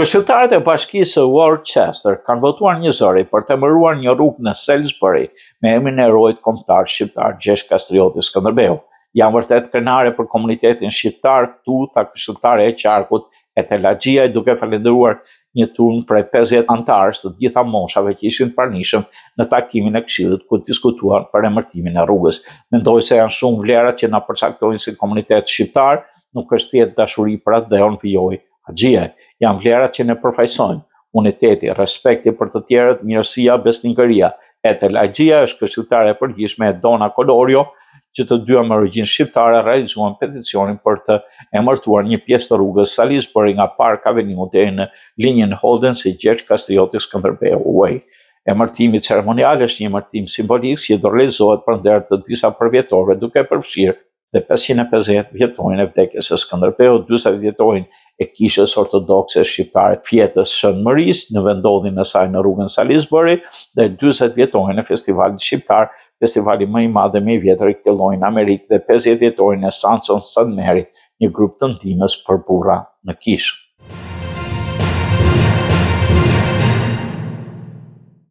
Këshilltarët e bashkisë së Worcester kanë votuar njëzëri për të emëruar një rrugë në Salisbury me emrin e heroit kombëtar shqiptar Gjergj Kastrioti Skënderbeu. Jam vërtet krenare për komunitetin shqiptar këtu, tha këshilltarja e qarkut Etel Haxhiaj duke falendëruar një turmë prej pesëdhjetë anëtarësh të të gjitha moshave që ishin të pranishëm në takimin e Këshillit ku diskutuan për emërtimin e rrugës. Mendoj se janë shumë vlerat që na përcaktojnë si komunitet shqiptar, nuk është thjesht dashuri për atdheun, vijoi Haxhiaj. Janë vlerat që ne përfaqësojmë, uniteti, respekti për të tjerët, mirësia, besnikëria, Etel Haxhiaj dhe këshilltarja e përgjithshme Donna Colorio, që të dyja me origjinë shqiptare realizuan peticionin për të emërtuar një pjesë të rrugës Salisbury nga Park Avenue deri në linjën Holden si Gjergj Kastrioti Skënderbeu Way. Emërtimi ceremonial është një emërtim simbolik që do realizohet për nder të disa përvjetorëve duke përfshirë dhe pesëqind e pesëdhjetë vjetorin e vdekjes së Skënderbeut, dyzet vjetorin e Kishës Ortodokse Shqiptare të Fjetës Shën Mërisë në vendndodhjen e saj në rrugën Salisbury dhe dyzet vjetorin e Festivalit Shqiptar, festivali më i madh dhe më i vjetër i këtij lloji në Amerikë dhe pesëdhjetë vjetorin e Sons of St. Mary, një grup të ndihmës për burra në Kishë.